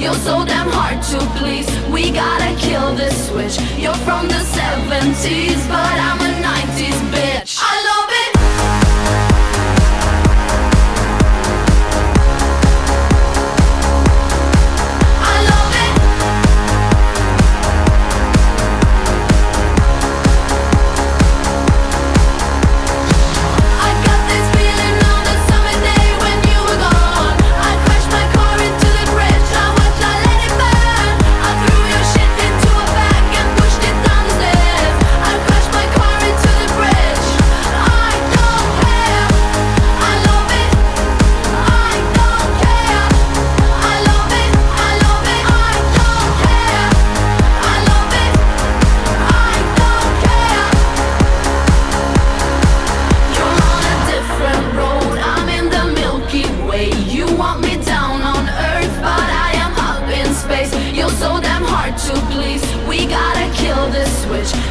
You're so damn hard to please. We gotta kill this switch. You're from the 70s But I'm You're so damn hard to please. We gotta kill this switch.